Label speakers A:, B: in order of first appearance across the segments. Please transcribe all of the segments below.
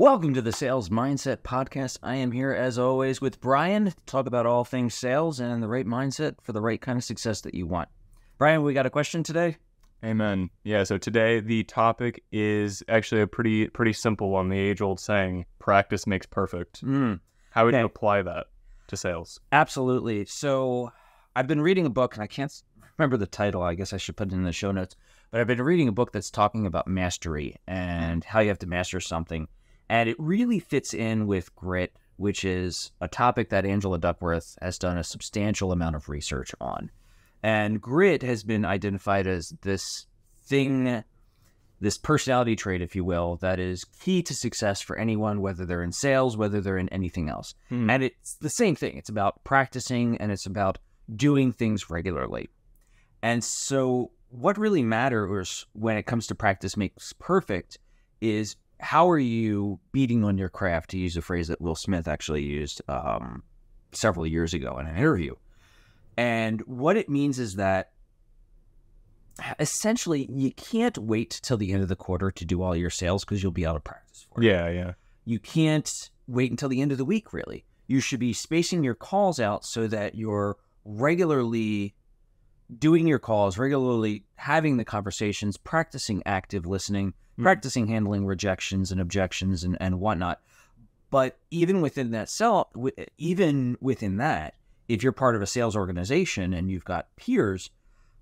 A: Welcome to the Sales Mindset Podcast. I am here as always with Brian to talk about all things sales and the right mindset for the right kind of success that you want. Brian, we got a question today.
B: Amen. Yeah. So today the topic is actually a pretty pretty simple one. The age old saying, "Practice makes perfect."
A: Mm,
B: How would
A: Okay.
B: you apply that to sales?
A: absolutely. So, I've been reading a book, and I can't remember the title. I guess I should put it in the show notes. But I've been reading a book that's talking about mastery and how you have to master something. And it really fits in with grit, which is a topic that Angela Duckworth has done a substantial amount of research on. And grit has been identified as this thing, this personality trait, if you will, that is key to success for anyone, whether they're in sales, whether they're in anything else.
B: Hmm.
A: And it's the same thing. It's about practicing and it's about doing things regularly. And so, what really matters when it comes to practice makes perfect is how are you beating on your craft, to use a phrase that Will Smith actually used um, several years ago in an interview. And what it means is that essentially you can't wait till the end of the quarter to do all your sales because you'll be out of practice for it
B: Yeah, yeah.
A: you can't wait until the end of the week, really. You should be spacing your calls out so that you're regularly doing your calls, regularly having the conversations, practicing active listening. Practicing handling rejections and objections and, and whatnot. But even within that cell, even within that, if you're part of a sales organization and you've got peers,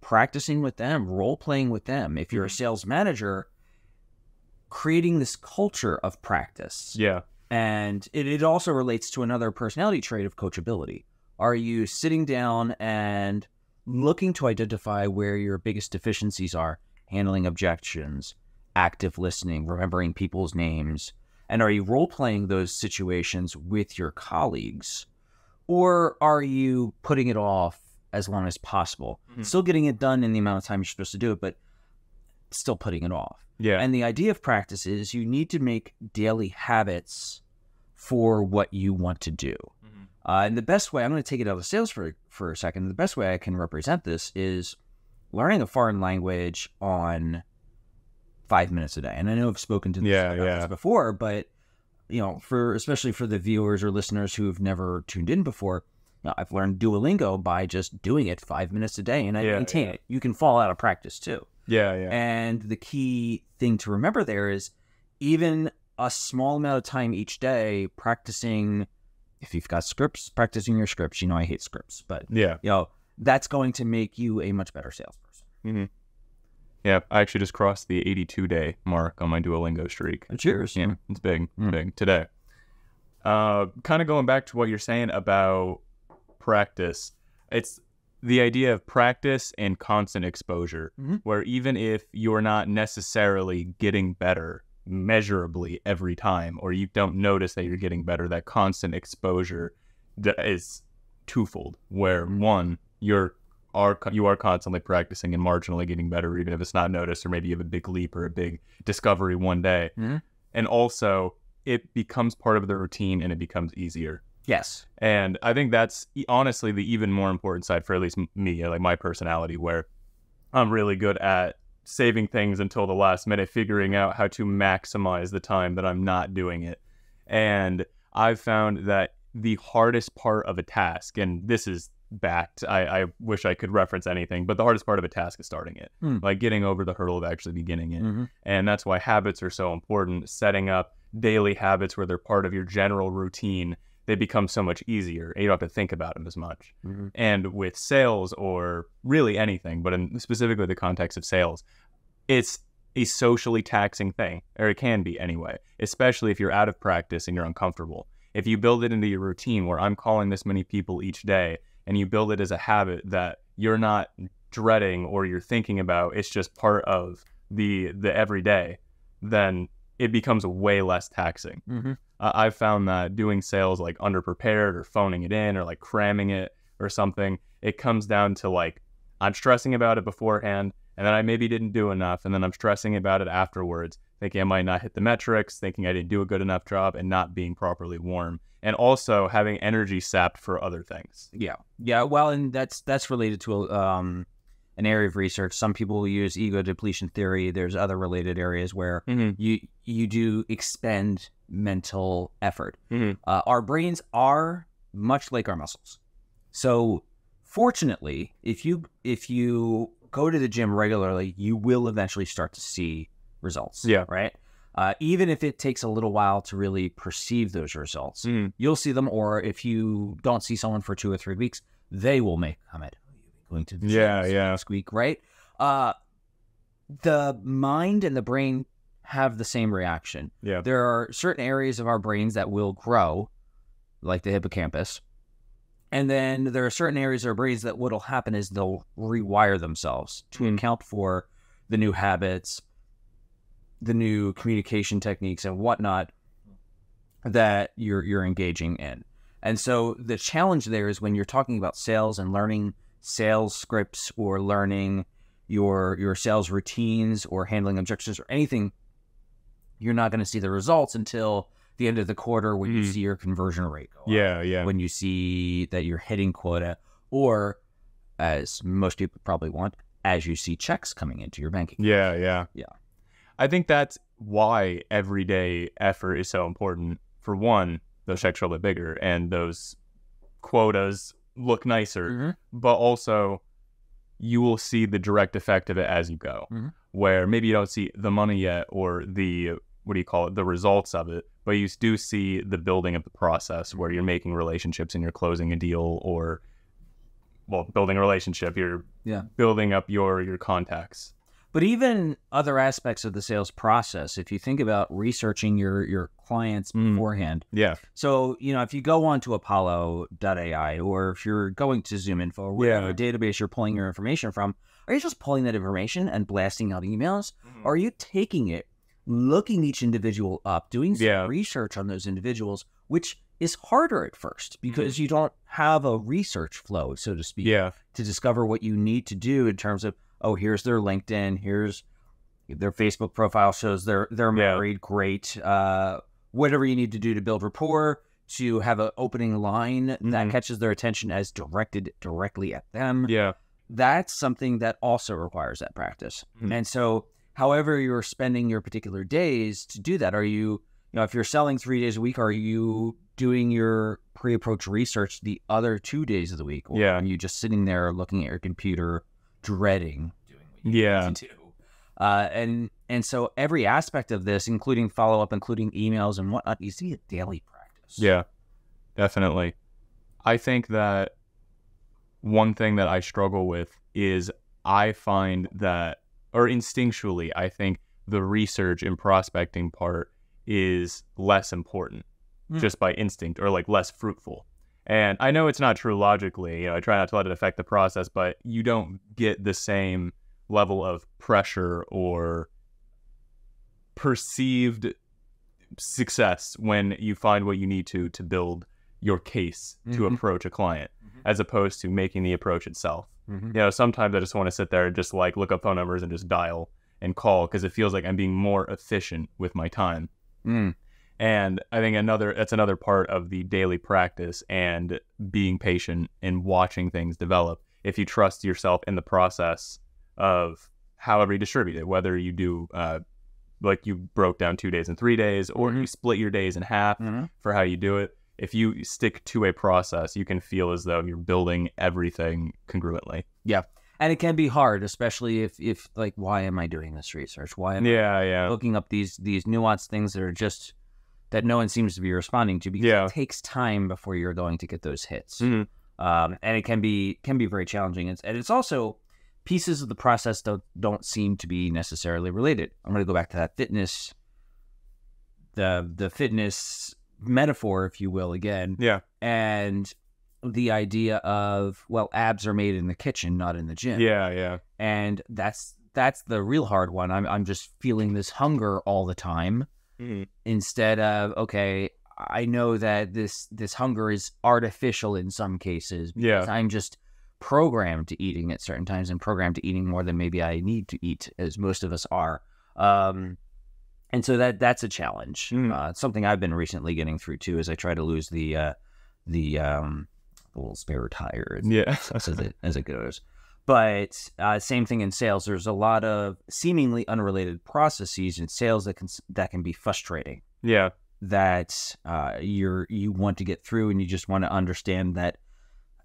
A: practicing with them, role playing with them. If you're a
B: Mhm.
A: sales manager, creating this culture of practice.
B: Yeah.
A: And it, it also relates to another personality trait of coachability. Are you sitting down and looking to identify where your biggest deficiencies are, handling objections, active listening, remembering people's names? And are you role playing those situations with your colleagues? Or are you putting it off as long as possible?
B: Mhm.
A: Still getting it done in the amount of time you're supposed to do it, but still putting it off.
B: Yeah.
A: And the idea of practice is you need to make daily habits for what you want to do.
B: Mhm.
A: Uh, and the best way, I'm going to take it out of sales for, for a second. The best way I can represent this is learning a foreign language on five minutes a day. And I know I've spoken to this,
B: Yeah, yeah.
A: before, but you know, for especially for the viewers or listeners who've never tuned in before, you know, I've learned Duolingo by just doing it five minutes a day, and I
B: Yeah,
A: maintain
B: yeah.
A: it. You can fall out of practice too.
B: Yeah, yeah.
A: And the key thing to remember there is even a small amount of time each day practicing, if you've got scripts, practicing your scripts. You know, I hate scripts, but,
B: yeah.
A: you know, that's going to make you a much better salesperson. Mm-hmm.
B: Yeah. I actually just crossed the 82 day mark on my Duolingo streak.
A: Cheers.
B: Yeah, it's big,
A: Mm.
B: big today. Uh, kind of going back to what you're saying about practice, it's the idea of practice and constant exposure,
A: Mhm.
B: where even if you're not necessarily getting better measurably every time, or you don't notice that you're getting better, that constant exposure is twofold. Where one, you're are you are constantly practicing and marginally getting better, even if it's not noticed, or maybe you have a big leap or a big discovery one day
A: Mhm.
B: and also it becomes part of the routine and it becomes easier.
A: Yes.
B: And I think that's honestly the even more important side for at least me, like my personality, where I'm really good at saving things until the last minute, figuring out how to maximize the time that I'm not doing it. And I've found that the hardest part of a task, and this is backed, I, I wish I could reference anything, but the hardest part of a task is starting it,
A: Hmm.
B: like getting over the hurdle of actually beginning it.
A: hmm
B: And that's why habits are so important. Setting up daily habits where they're part of your general routine, they become so much easier. And you don't have to think about them as much.
A: hmm
B: And with sales or really anything, but in specifically the context of sales, it's a socially taxing thing, or it can be anyway, especially if you're out of practice and you're uncomfortable. If you build it into your routine where I'm calling this many people each day and you build it as a habit that you're not dreading or you're thinking about, it's just part of the the everyday, then it becomes way less taxing.
A: hmm
B: Uh, I've found that doing sales like underprepared or phoning it in or like cramming it or something, it comes down to like I'm stressing about it beforehand and then I maybe didn't do enough and then I'm stressing about it afterwards, thinking I might not hit the metrics, thinking I didn't do a good enough job and not being properly warm and also having energy sapped for other things.
A: Yeah, yeah. Well, and that's that's related to um, an area of research. Some people use ego depletion theory. There's other related areas where
B: Mhm.
A: you you do expend mental effort.
B: Mhm.
A: Uh, our brains are much like our muscles. So fortunately, if you if you go to the gym regularly, you will eventually start to see results.
B: Yeah.
A: Right. Uh, even if it takes a little while to really perceive those results,
B: Mhm.
A: you'll see them. Or if you don't see someone for two or three weeks, they will make a comment. "Oh, Going to the
B: Yeah, yeah.
A: last week, right? Uh, the mind and the brain have the same reaction.
B: Yeah.
A: There are certain areas of our brains that will grow, like the hippocampus. And then there are certain areas of our brains that what'll happen is they'll rewire themselves to
B: Mm.
A: account for the new habits, the new communication techniques and whatnot that you're you're engaging in. And so the challenge there is when you're talking about sales and learning sales scripts or learning your your sales routines or handling objections or anything, you're not going to see the results until the end of the quarter when you
B: Mhm.
A: see your conversion rate go up
B: Yeah, yeah.
A: when you see that you're hitting quota, or as most people probably want, as you see checks coming into your banking.
B: Yeah, yeah.
A: Yeah.
B: I think that's why everyday effort is so important. For one, those checks are a little bit bigger and those quotas look nicer,
A: Mhm.
B: but also you will see the direct effect of it as you go.
A: Mhm.
B: Where maybe you don't see the money yet or the what do you call it, the results of it, but you do see the building of the process where you're making relationships and you're closing a deal or well, building a relationship, you're
A: Yeah.
B: building up your your contacts.
A: But even other aspects of the sales process, if you think about researching your your clients
B: Mm.
A: beforehand.
B: Yeah.
A: So, you know, if you go on to Apollo.ai or if you're going to ZoomInfo or whatever
B: Yeah.
A: database you're pulling your information from, are you just pulling that information and blasting out emails? Or are you taking it, looking each individual up, doing some
B: Yeah.
A: research on those individuals, which is harder at first because you don't have a research flow, so to speak,
B: Yeah.
A: to discover what you need to do in terms of, oh, here's their LinkedIn, here's their Facebook profile shows they're they're
B: Yeah.
A: married, great. Uh, whatever you need to do to build rapport, to have an opening line that
B: Mhm.
A: catches their attention as directed directly at them
B: Yeah.
A: that's something that also requires that practice.
B: Mhm.
A: And so, however you're spending your particular days to do that, are you, you know, if you're selling three days a week, are you doing your pre-approach research the other two days of the week, or
B: Yeah.
A: are you just sitting there looking at your computer, dreading doing what you
B: Yeah.
A: need to do? Uh, and and so every aspect of this, including follow up, including emails and whatnot, needs to be a daily practice.
B: Yeah, definitely. I think that one thing that I struggle with is I find that, or instinctually, I think the research and prospecting part is less important
A: Hmm.
B: just by instinct or like less fruitful. And I know it's not true logically. You know, I try not to let it affect the process, but you don't get the same level of pressure or perceived success when you find what you need to to build your case to
A: Mhm.
B: approach a client
A: Mhm.
B: as opposed to making the approach itself.
A: Mhm.
B: You know, sometimes I just want to sit there and just like look up phone numbers and just dial and call because it feels like I'm being more efficient with my time.
A: Mm.
B: And I think another that's another part of the daily practice and being patient and watching things develop. If you trust yourself in the process of however you distribute it, whether you do uh, like you broke down two days and three days, or
A: Mhm.
B: you split your days in half
A: Mhm.
B: for how you do it. If you stick to a process, you can feel as though you're building everything congruently.
A: Yeah and it can be hard, especially if, if like, why am I doing this research? Why am I
B: Yeah, yeah,
A: looking up these these nuanced things that are just that no one seems to be responding to because
B: Yeah.
A: it takes time before you're going to get those hits.
B: Mhm.
A: Um, and it can be can be very challenging. It's, and it's also pieces of the process don't don't seem to be necessarily related. I'm going to go back to that fitness, the the fitness metaphor, if you will, again,
B: yeah,
A: and the idea of well, abs are made in the kitchen, not in the gym
B: yeah, yeah,
A: and that's that's the real hard one. I'm I'm just feeling this hunger all the time
B: Mhm.
A: instead of okay, I know that this this hunger is artificial in some cases.
B: Yeah.
A: I'm just programmed to eating at certain times and programmed to eating more than maybe I need to eat, as most of us are. Um, and so that that's a challenge.
B: Mm.
A: Uh, something I've been recently getting through too, as I try to lose the uh, the um, the little spare tire
B: yeah.
A: as it as it goes. But uh, same thing in sales. There's a lot of seemingly unrelated processes in sales that can that can be frustrating.
B: Yeah.
A: That uh, you're you want to get through, and you just want to understand that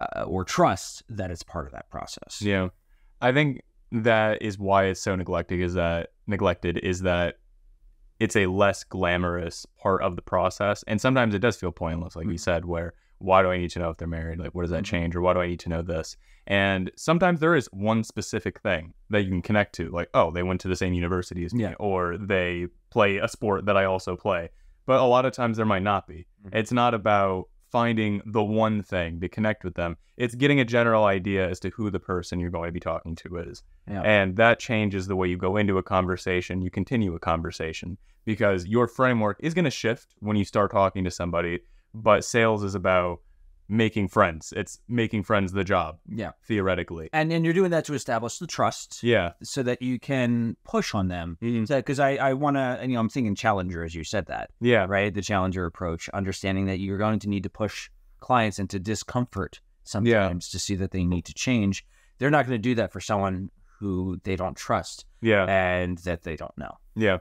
A: uh, or trust that it's part of that process.
B: Yeah. I think that is why it's so neglected is that neglected is that it's a less glamorous part of the process. And sometimes it does feel pointless, like you
A: Mhm.
B: said, where why do I need to know if they're married? Like, what does that
A: Mhm.
B: change? Or why do I need to know this? And sometimes there is one specific thing that you can connect to, like, oh, they went to the same university as me,
A: Yeah.
B: or they play a sport that I also play. But a lot of times there might not be.
A: Mhm.
B: It's not about finding the one thing to connect with them. It's getting a general idea as to who the person you're going to be talking to is.
A: Yeah.
B: And that changes the way you go into a conversation, you continue a conversation because your framework is going to shift when you start talking to somebody. But sales is about making friends, it's making friends the job,
A: yeah.
B: theoretically.
A: And and you're doing that to establish the trust,
B: Yeah.
A: so that you can push on them.
B: Mm-hmm.
A: Because I I want to, you know, I'm thinking challenger as you said that.
B: Yeah.
A: right? The challenger approach, understanding that you're going to need to push clients into discomfort sometimes to see that they need to change. They're not going to do that for someone who they don't trust
B: Yeah.
A: and that they don't know.
B: Yeah.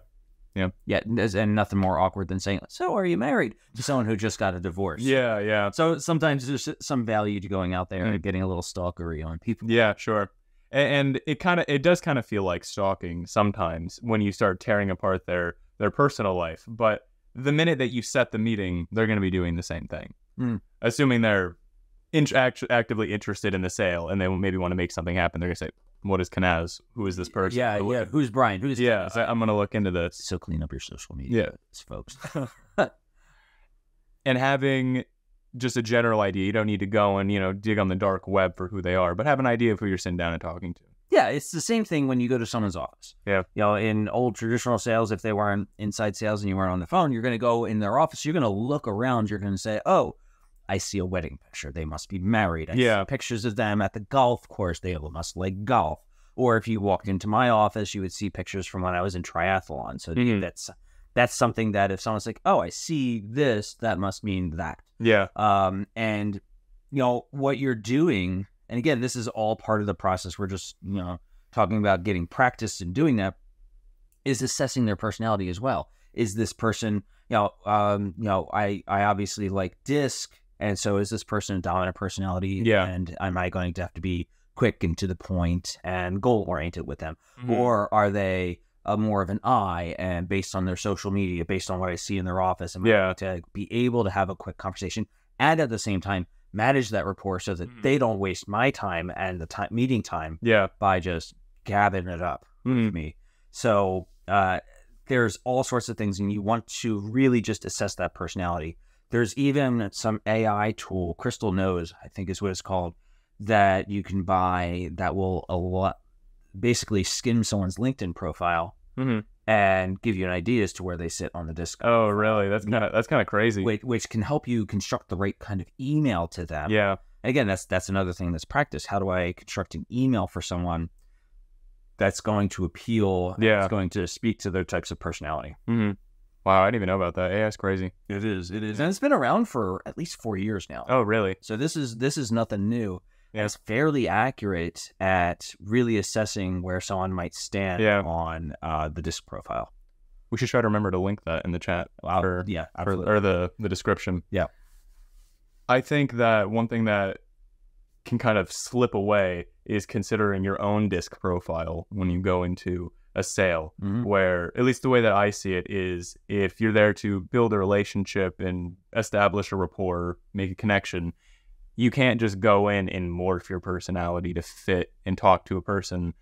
A: Yeah, there's- and nothing more awkward than saying, "So, are you married?" to someone who just got a divorce.
B: Yeah. Yeah.
A: So sometimes there's some value to going out there
B: Mm.
A: and getting a little stalkery on people.
B: Yeah, sure. And it kind of it does kind of feel like stalking sometimes when you start tearing apart their their personal life. But the minute that you set the meeting, they're going to be doing the same thing,
A: Hmm.
B: assuming they're in, act- actively interested in the sale and they maybe want to make something happen. They're going to say, "What is Kanaz? Who is this person?
A: Yeah, yeah. Who's Brian? Who's
B: yeah." I, I'm going to look into this.
A: So clean up your social media, yeah. folks.
B: and having just a general idea. You don't need to go and you know dig on the dark web for who they are, but have an idea of who you're sitting down and talking to.
A: Yeah, it's the same thing when you go to someone's office.
B: Yeah.
A: You know, in old traditional sales, if they weren't inside sales and you weren't on the phone, you're going to go in their office. You're going to look around. You're going to say, oh, I see a wedding picture. They must be married. I
B: Yeah.
A: see pictures of them at the golf course. They must like golf. Or if you walked into my office, you would see pictures from when I was in triathlon. So
B: Mhm.
A: that's that's something that if someone's like, oh, I see this, that must mean that.
B: Yeah.
A: Um, and you know what you're doing, and again, this is all part of the process. We're just you know talking about getting practice and doing that. Is assessing their personality as well. Is this person, you know, um, you know, I I obviously like DISC, and so is this person a dominant personality?
B: Yeah.
A: And am I going to have to be quick and to the point and goal oriented with them,
B: Mhm.
A: or are they? a more of an I, and based on their social media, based on what I see in their office, am I
B: Yeah.
A: to be able to have a quick conversation and at the same time manage that rapport so that
B: Mhm.
A: they don't waste my time and the time meeting time
B: yeah.
A: by just gabbing it up
B: Mhm.
A: with me. So uh, there's all sorts of things, and you want to really just assess that personality. There's even some AI tool, Crystal Knows, I think is what it's called, that you can buy that will a lot basically skim someone's LinkedIn profile
B: Mhm.
A: and give you an idea as to where they sit on the DISC,
B: Oh, really? That's kind of that's kind of crazy.
A: which, which can help you construct the right kind of email to them.
B: Yeah.
A: Again, that's that's another thing that's practice. How do I construct an email for someone that's going to appeal?
B: Yeah.
A: that's going to speak to their types of personality.
B: hmm Wow, I didn't even know about that. AI's crazy.
A: It is. It is, and it's been around for at least four years now.
B: Oh, really?
A: So this is this is nothing new.
B: Yeah.
A: It's fairly accurate at really assessing where someone might stand
B: Yeah.
A: on uh, the DISC profile.
B: We should try to remember to link that in the chat
A: Wow.
B: or,
A: yeah,
B: or, or the the description.
A: Yeah.
B: I think that one thing that can kind of slip away is considering your own DISC profile when you go into a sale.
A: Mhm.
B: Where, at least the way that I see it, is if you're there to build a relationship and establish a rapport, make a connection, you can't just go in and morph your personality to fit and talk to a person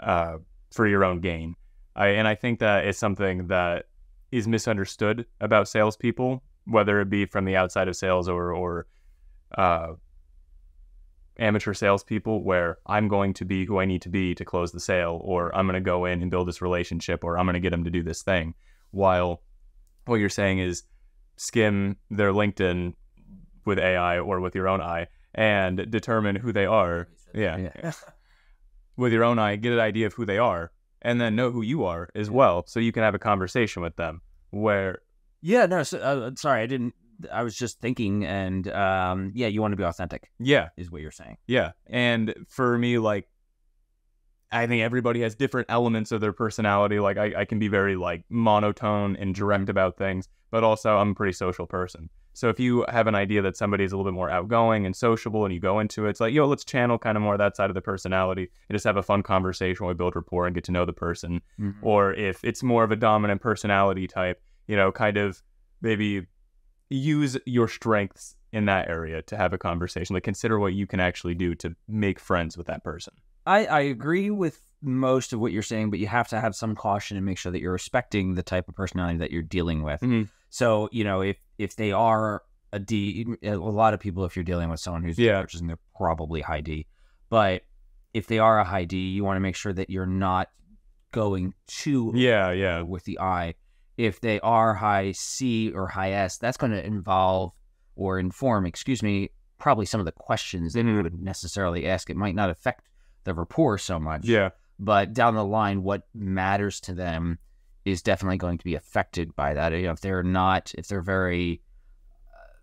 B: uh, for your own gain. I, and I think that is something that is misunderstood about salespeople, whether it be from the outside of sales or or uh, amateur salespeople, where I'm going to be who I need to be to close the sale, or I'm going to go in and build this relationship, or I'm going to get them to do this thing. While what you're saying is skim their LinkedIn with AI or with your own eye and determine who they are. Yeah.
A: Yeah.
B: with your own eye, get an idea of who they are, and then know who you are as well, so you can have a conversation with them. Where
A: Yeah, no, so, uh, sorry, I didn't. I was just thinking, and um, yeah, you want to be authentic,
B: yeah,
A: is what you're saying.
B: yeah, and for me, like I think everybody has different elements of their personality. Like I, I can be very like monotone and direct about things, but also I'm a pretty social person. So if you have an idea that somebody is a little bit more outgoing and sociable and you go into it, it's like, yo, let's channel kind of more that side of the personality and just have a fun conversation where we build rapport and get to know the person.
A: Mm-hmm.
B: Or if it's more of a dominant personality type, you know, kind of maybe use your strengths in that area to have a conversation. Like consider what you can actually do to make friends with that person.
A: I, I agree with most of what you're saying, but you have to have some caution and make sure that you're respecting the type of personality that you're dealing with.
B: Mhm.
A: So, you know, if if they are a D, a lot of people, if you're dealing with someone who's
B: Yeah.
A: purchasing, they're probably high D. But if they are a high D, you want to make sure that you're not going too
B: Yeah, yeah.
A: with the I. If they are high C or high S, that's going to involve or inform, excuse me, probably some of the questions they
B: Mhm.
A: would necessarily ask. It might not affect the rapport so much
B: Yeah.
A: but down the line, what matters to them is definitely going to be affected by that. You know, if they're not, if they're very uh,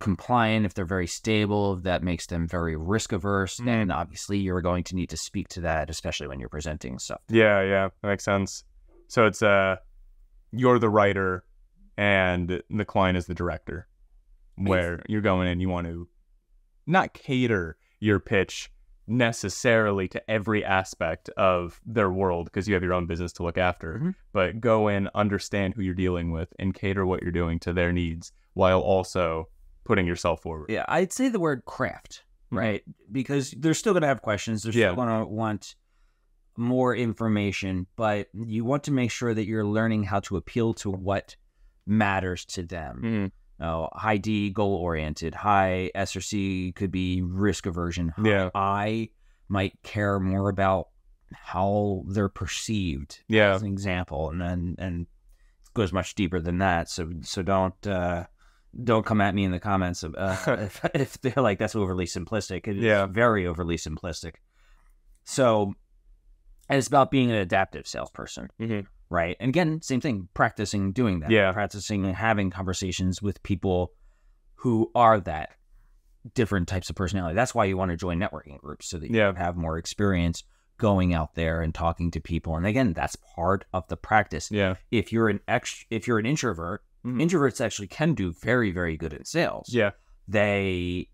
A: compliant, if they're very stable, that makes them very risk averse,
B: Mm.
A: then obviously you're going to need to speak to that, especially when you're presenting stuff.
B: Yeah, yeah. That makes sense. So it's uh you're the writer and the client is the director. Where you're going in, you want to not cater your pitch necessarily to every aspect of their world because you have your own business to look after,
A: Mhm.
B: but go in, understand who you're dealing with, and cater what you're doing to their needs while also putting yourself forward.
A: Yeah, I'd say the word craft, right? Because they're still going to have questions. They're
B: Yeah.
A: still going to want more information, but you want to make sure that you're learning how to appeal to what matters to them.
B: Mhm.
A: Oh, high D, goal oriented. High S or C could be risk aversion. High
B: Yeah.
A: I might care more about how they're perceived.
B: Yeah.
A: As an example, and then and goes much deeper than that. So so don't uh, don't come at me in the comments of, uh, if, if they're like that's overly simplistic. It is
B: Yeah.
A: very overly simplistic. So and it's about being an adaptive salesperson
B: Mhm.
A: right? And again, same thing, practicing doing that.
B: Yeah.
A: Practicing having conversations with people who are that different types of personality. That's why you want to join networking groups so that you
B: Yeah.
A: have more experience going out there and talking to people. And again, that's part of the practice.
B: Yeah.
A: If you're an ex if you're an introvert,
B: Mhm.
A: introverts actually can do very, very good in sales.
B: Yeah.
A: They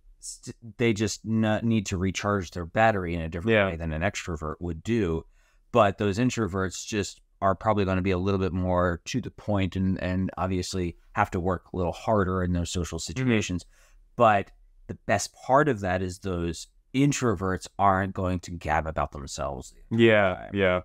A: they just need to recharge their battery in a different
B: Yeah.
A: way than an extrovert would do. But those introverts just are probably going to be a little bit more to the point and, and obviously have to work a little harder in those social situations. But the best part of that is those introverts aren't going to gab about themselves.
B: Yeah, yeah.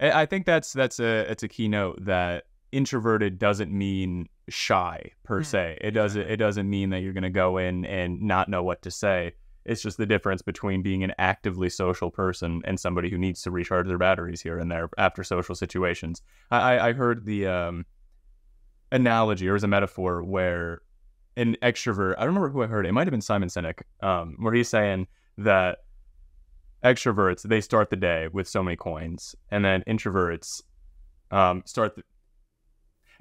B: I think that's that's a it's a keynote that introverted doesn't mean shy per
A: Mm,
B: se. It doesn't it doesn't mean that you're going to go in and not know what to say. It's just the difference between being an actively social person and somebody who needs to recharge their batteries here and there after social situations. I I, heard the um, analogy or it was a metaphor where an extrovert. I don't remember who I heard. It might have been Simon Sinek, um, where he's saying that extroverts they start the day with so many coins, and then introverts um, start. The,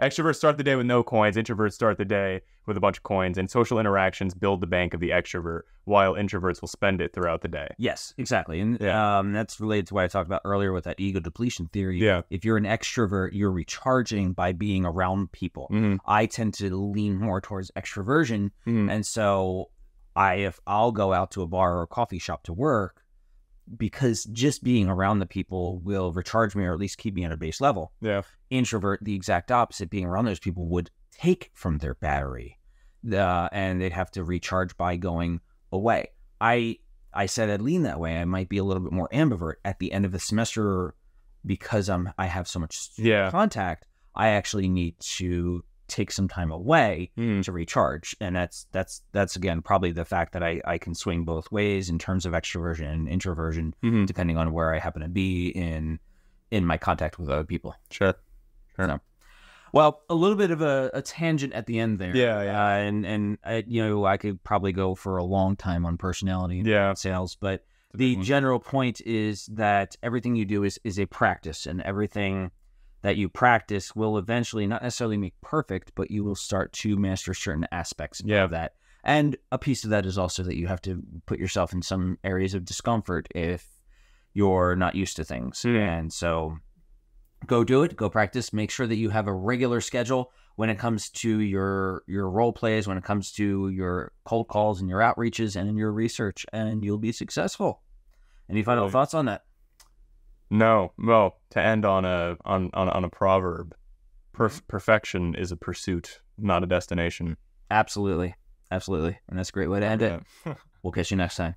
B: extroverts start the day with no coins. Introverts start the day with a bunch of coins, and social interactions build the bank of the extrovert, while introverts will spend it throughout the day.
A: Yes, exactly. And
B: Yeah.
A: um, that's related to what I talked about earlier with that ego depletion theory.
B: Yeah.
A: If you're an extrovert, you're recharging by being around people.
B: Mm-hmm.
A: I tend to lean more towards extroversion.
B: Mhm.
A: And so I if I'll go out to a bar or a coffee shop to work because just being around the people will recharge me or at least keep me at a base level.
B: Yeah.
A: Introvert, the exact opposite, being around those people would take from their battery. Uh, and they'd have to recharge by going away. I I said I'd lean that way. I might be a little bit more ambivert at the end of the semester because I'm I have so much
B: Yeah.
A: contact. I actually need to take some time away
B: Mhm.
A: to recharge and that's that's that's again probably the fact that I, I can swing both ways in terms of extroversion and introversion
B: Mhm.
A: depending on where I happen to be in in my contact with other people.
B: Sure.
A: So, well, a little bit of a, a tangent at the end there.
B: Yeah, yeah.
A: Uh, and and I, you know I could probably go for a long time on personality and
B: Yeah.
A: sales, but the general point is that everything you do is is a practice and everything that you practice will eventually not necessarily make perfect but you will start to master certain aspects
B: Yeah.
A: of that and a piece of that is also that you have to put yourself in some areas of discomfort if you're not used to things.
B: Hmm.
A: And so go do it, go practice, make sure that you have a regular schedule when it comes to your your role plays, when it comes to your cold calls and your outreaches and in your research and you'll be successful. Any final
B: Really?
A: thoughts on that?
B: No, well, to end on a on on, on a proverb,
A: Mm-hmm.
B: perf- perfection is a pursuit, not a destination.
A: Absolutely. Absolutely. And that's a great way to end it. We'll catch you next time.